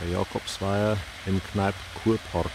der Jakobsweiher im Kneipp Kurpark.